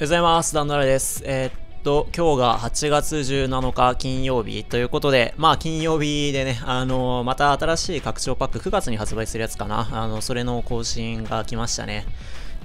ございます。ダンドラです。えーっと、今日が8月17日金曜日ということで、まあ金曜日でね、あのまた新しい拡張パック9月に発売するやつかな。あの、それの更新が来ましたね。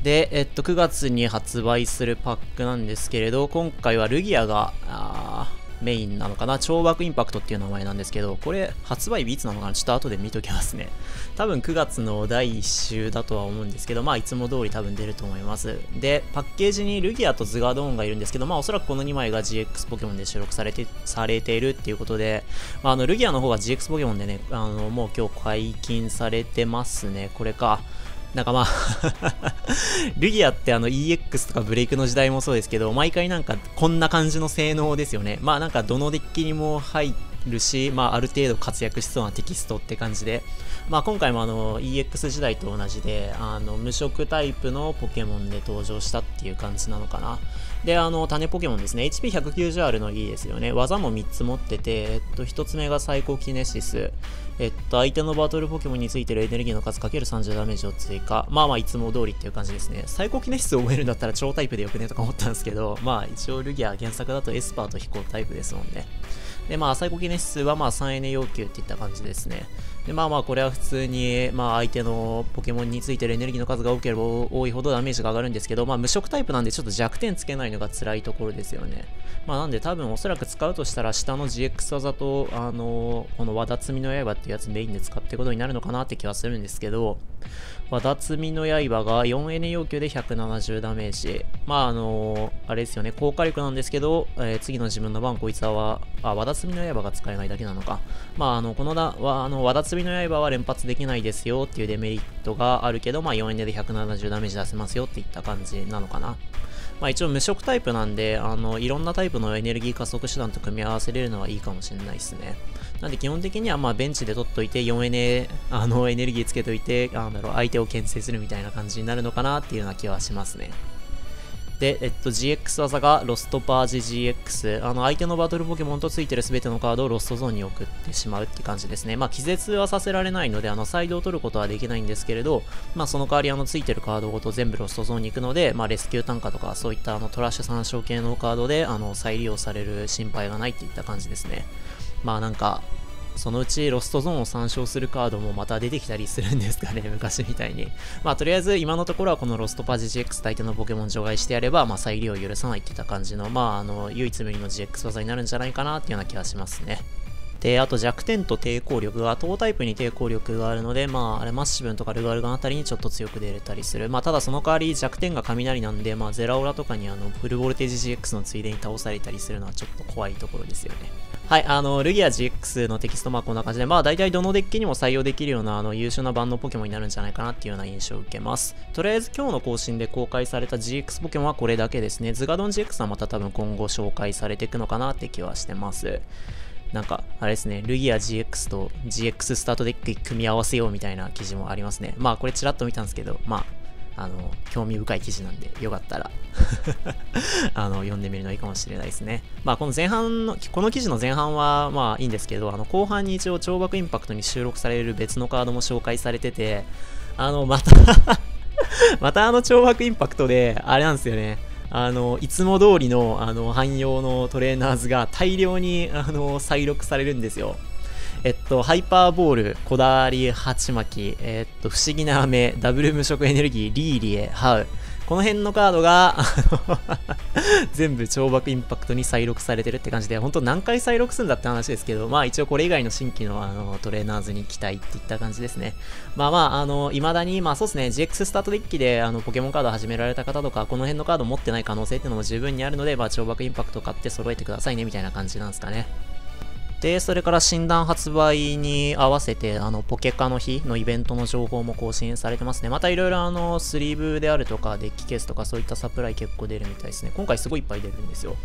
で、えっと、9月に発売するパックなんですけれど、今回はルギアが、あーメインなのかな？超爆インパクトっていう名前なんですけど、これ発売日いつなのかな？ちょっと後で見ときますね。多分9月の第1週だとは思うんですけど、まあいつも通り多分出ると思います。で、パッケージにルギアとズガドーンがいるんですけど、まあおそらくこの2枚が GX ポケモンで収録されて、されているっていうことで、まああのルギアの方が GX ポケモンでね、あのもう今日解禁されてますね。これか。なんかまあ ルギアってあの EX とかブレイクの時代もそうですけど、毎回なんかこんな感じの性能ですよね。まあなんかどのデッキにも入るし、まあある程度活躍しそうなテキストって感じで、まあ今回もあの EX 時代と同じで、あの無色タイプのポケモンで登場したっていう感じなのかな。で、あの、種ポケモンですね。HP190 あるのいいですよね。技も3つ持ってて、えっと、1つ目が最高キネシス。えっと、相手のバトルポケモンについてるエネルギーの数かける30ダメージを追加。まあまあ、いつも通りっていう感じですね。最高キネシスを覚えるんだったら超タイプでよくねとか思ったんですけど、まあ、一応ルギア原作だとエスパーと飛行タイプですもんね。で、まあ、最高記念数はまあ 3N 要求っていった感じですね。で、まあまあ、これは普通に、まあ、相手のポケモンについてるエネルギーの数が多ければ多いほどダメージが上がるんですけど、まあ、無色タイプなんでちょっと弱点つけないのが辛いところですよね。まあ、なんで多分おそらく使うとしたら、下の GX 技と、あの、この和田摘みの刃ってていうやつメインで使っていくことになるのかなって気はするんですけど、和田摘みの刃が 4N 要求で170ダメージ。まあ、あの、あれですよね、高火力なんですけど、えー、次の自分の番こいつは、あ、和田摘みの刃が使えないだけなのか。まあ、あの、このだ、は、あの、和田摘みの刃は連発できないですよっていうデメリットがあるけど、まあ、4N で170ダメージ出せますよっていった感じなのかな。まあ一応無色タイプなんで、あの、いろんなタイプのエネルギー加速手段と組み合わせれるのはいいかもしれないですね。なんで基本的にはまあベンチで取っといて 4N、あの、エネルギーつけといて、なんだろう、相手を牽制するみたいな感じになるのかなっていうような気はしますね。で、えっと、GX 技がロストパージ GX。あの、相手のバトルポケモンとついてる全てのカードをロストゾーンに送ってしまうって感じですね。まあ、気絶はさせられないので、あの、サイドを取ることはできないんですけれど、まあ、その代わり、あの、ついてるカードごと全部ロストゾーンに行くので、まあ、レスキュー単価とか、そういったあの、トラッシュ参照系のカードで、あの、再利用される心配がないっていった感じですね。まあ、なんか、そのうちロストゾーンを参照するカードもまた出てきたりするんですかね、昔みたいに。まあ、とりあえず今のところはこのロストパジ GX 大手のポケモン除外してやれば、まあ、再利用許さないっていった感じの、まあ、あの、唯一無二の GX 技になるんじゃないかなっていうような気がしますね。で、あと弱点と抵抗力が、等タイプに抵抗力があるので、まあ、あれマッシブンとかルガルガンあたりにちょっと強く出れたりする。まあ、ただその代わり弱点が雷なんで、まあ、ゼラオラとかにあの、フルボルテージ GX のついでに倒されたりするのはちょっと怖いところですよね。はい、あの、ルギア GX のテキストまあこんな感じで、まあ大体どのデッキにも採用できるようなあの優秀な万能ポケモンになるんじゃないかなっていうような印象を受けます。とりあえず今日の更新で公開された GX ポケモンはこれだけですね。ズガドン GX はまた多分今後紹介されていくのかなって気はしてます。なんか、あれですね、ルギア GX と GX スタートデッキ組み合わせようみたいな記事もありますね。まあこれちらっと見たんですけど、まああの、興味深い記事なんで、よかったら あの、読んでみるのいいかもしれないですね。まあ、この前半の、この記事の前半は、まあ、いいんですけど、あの、後半に一応、超爆インパクトに収録される別のカードも紹介されてて、あの、また またあの超爆インパクトで、あれなんですよね。あの、いつも通りの、あの、汎用のトレーナーズが大量に、あの、再録されるんですよ。えっと、ハイパーボール、こだわりハチマキ、えっと、不思議な飴、ダブル無色エネルギー、リーリエ、ハウ。この辺のカードが 全部超爆インパクトに再録されてるって感じで、本当何回再録するんだって話ですけど、まあ一応これ以外の新規のあのトレーナーズに期待っていった感じですね。まあまあ、あの、未だに、まあそうですね、GX スタートデッキであのポケモンカード始められた方とか、この辺のカード持ってない可能性っていうのも十分にあるので、まあ超爆インパクト買って揃えてくださいねみたいな感じなんですかね。で、それから診断発売に合わせて、あの、ポケカの日のイベントの情報も更新されてますね。またいろいろあの、スリーブであるとか、デッキケースとかそういったサプライ結構出るみたいですね。今回すごいいっぱい出るんですよ。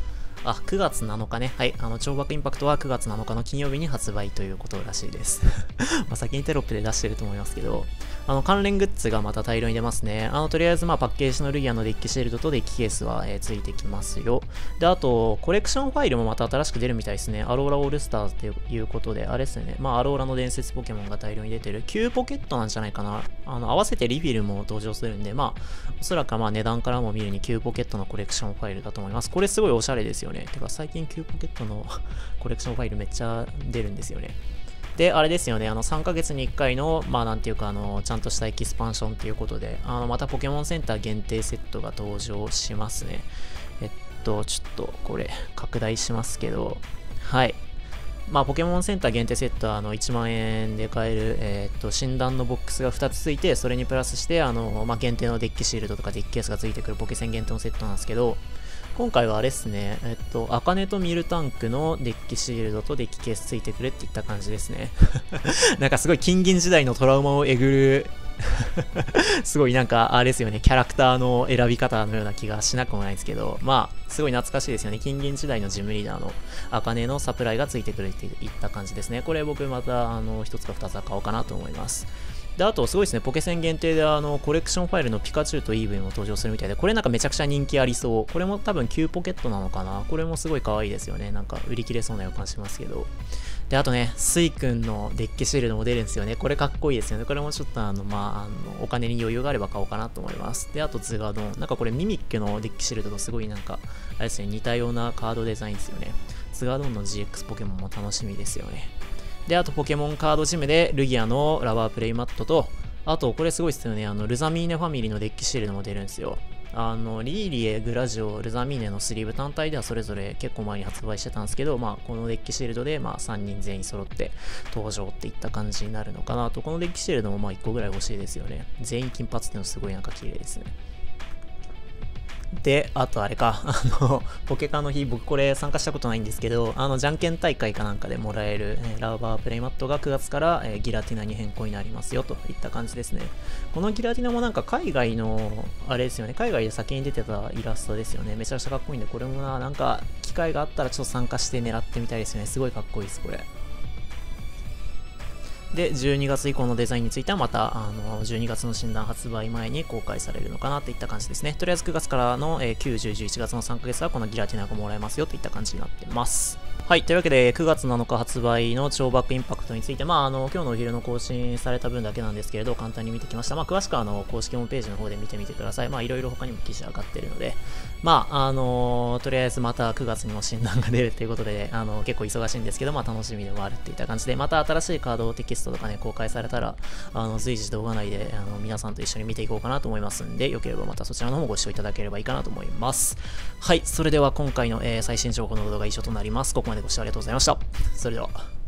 あ、9月7日ね。はい。あの、超爆インパクトは9月7日の金曜日に発売ということらしいです。まあ、先にテロップで出してると思いますけど、あの、関連グッズがまた大量に出ますね。あの、とりあえず、まあ、パッケージのルギアのデッキシールドとデッキケースは、えー、ついてきますよ。で、あと、コレクションファイルもまた新しく出るみたいですね。アローラオールスターズということで、あれですね。まあ、アローラの伝説ポケモンが大量に出てる。旧ポケットなんじゃないかな。あの、合わせてリフィルも登場するんで、まあ、おそらくまあ値段からも見るに旧ポケットのコレクションファイルだと思います。これすごいおしゃれですよね。てか、最近旧ポケットの コレクションファイルめっちゃ出るんですよね。で、あれですよね、あの、3ヶ月に1回の、まあ、なんていうか、あの、ちゃんとしたエキスパンションということで、あの、またポケモンセンター限定セットが登場しますね。えっと、ちょっと、これ、拡大しますけど、はい。まあ、ポケモンセンター限定セットはあの1万円で買える、えー、っと新弾のボックスが2つついて、それにプラスしてあの、まあ、限定のデッキシールドとかデッキケースがついてくるポケセン限定のセットなんですけど、今回はあれっすね、えっと、アカネとミルタンクのデッキシールドとデッキケースついてくれっていった感じですね。なんかすごい金銀時代のトラウマをえぐる すごいなんか、あれですよね、キャラクターの選び方のような気がしなくもないですけど、まあ、すごい懐かしいですよね。金銀時代のジムリーダーのアカネのサプライがついてくるっていった感じですね。これ僕また、あの、一つか二つは買おうかなと思います。で、あと、すごいですね、ポケセン限定で、あの、コレクションファイルのピカチュウとイーブンも登場するみたいで、これなんかめちゃくちゃ人気ありそう。これも多分旧ポケットなのかな。これもすごい可愛いですよね。なんか売り切れそうな予感しますけど。で、あとね、スイクンのデッキシールドも出るんですよね。これかっこいいですよね。これもちょっとあの、まあ、あの、お金に余裕があれば買おうかなと思います。で、あとズガドン。なんかこれミミッキュのデッキシールドとすごいなんか、あれですね、似たようなカードデザインですよね。ズガドンの GX ポケモンも楽しみですよね。で、あとポケモンカードジムでルギアのラバープレイマットと、あとこれすごいですよね、あの、ルザミーネファミリーのデッキシールドも出るんですよ。あの、リーリエ、グラジオ、ルザミーネのスリーブ単体ではそれぞれ結構前に発売してたんですけど、まあ、このデッキシールドで、まあ、3人全員揃って登場っていった感じになるのかなと、このデッキシールドもまあ1個ぐらい欲しいですよね。全員金髪っていうのすごいなんか綺麗ですね。で、あとあれか、あの、ポケカの日、僕これ参加したことないんですけど、あの、じゃんけん大会かなんかでもらえる、えー、ラバープレイマットが9月から、えー、ギラティナに変更になりますよといった感じですね。このギラティナもなんか海外の、あれですよね、海外で先に出てたイラストですよね。めちゃくちゃかっこいいんで、これもな、なんか、機会があったらちょっと参加して狙ってみたいですよね。すごいかっこいいです、これ。で、12月以降のデザインについてはまた、あの、12月の診断発売前に公開されるのかなといった感じですね。とりあえず9月からの、えー、9、10、11月の3ヶ月はこのギラティナがもらえますよといった感じになってます。はい。というわけで、9月7日発売の超バックインパクトについて、まあ、あの、今日のお昼の更新された分だけなんですけれど、簡単に見てきました。まあ、詳しくは、あの、公式ホームページの方で見てみてください。まあ、いろいろ他にも記事上がってるので、まあ、あのとりあえずまた9月にも診断が出るっていうことで、あの、結構忙しいんですけど、まあ、楽しみでもあるっていった感じで、また新しいカードテキストとかね、公開されたら、あの、随時動画内で、あの、皆さんと一緒に見ていこうかなと思いますんで、よければまたそちらの方もご視聴いただければいいかなと思います。はい。それでは今回の、えー、最新情報の動画は以上となります。ここまでご視聴ありがとうございました。それでは。